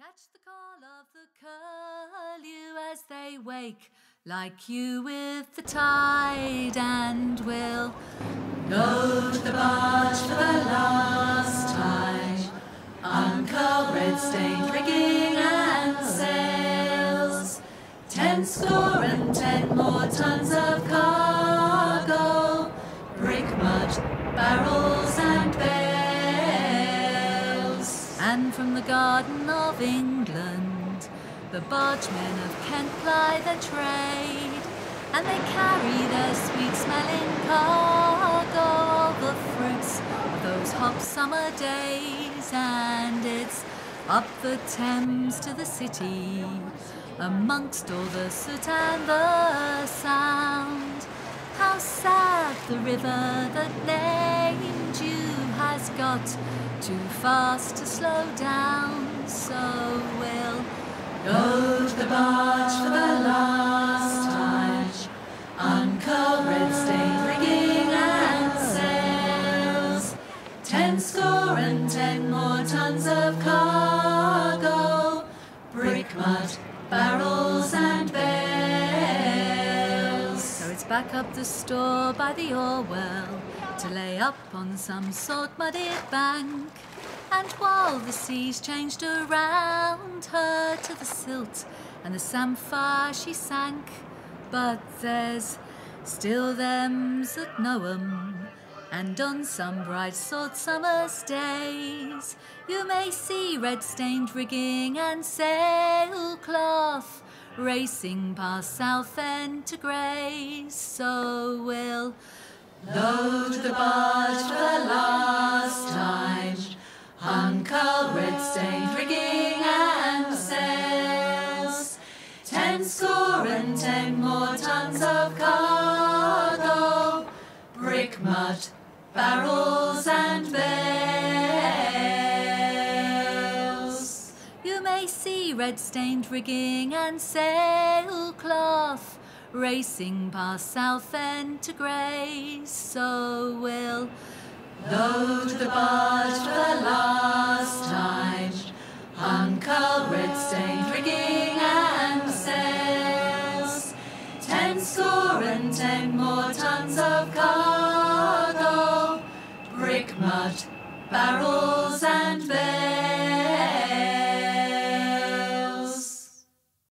Catch the call of the curlew as they wake, like you with the tide, and we'll load the barge for the last time. Uncurl red-stained rigging and sails, ten score and ten more tons of cargo, From the garden of England, the bargemen of Kent ply their trade, and they carry their sweet-smelling cargo of the fruits of those hot summer days, and it's up the Thames to the city, amongst all the soot and the sound. How sad the river that named you has got too fast to slow down, so we'll load the barge for the last time. Uncurl red-stained rigging and sails, ten score and ten more tons of cargo, brick mud, back up the Stour by the Orwell to lay up on some salt mudded bank. And while the seas changed around her to the silt and the samphire she sank, but there's still thems that know 'em. And on some bright sort summer's days, you may see red-stained rigging and sailcloth racing past Southend to Grays. So we'll load the barge for the last time, uncurl red-stained rigging and sails, ten score and ten more tons of cargo, brick mud, barrels and see red-stained rigging and sailcloth racing past Southend to Grays, so we'll load the barge for the last time, uncurl red-stained rigging and sails, ten score and ten more tons of cargo, brick mud, barrels and.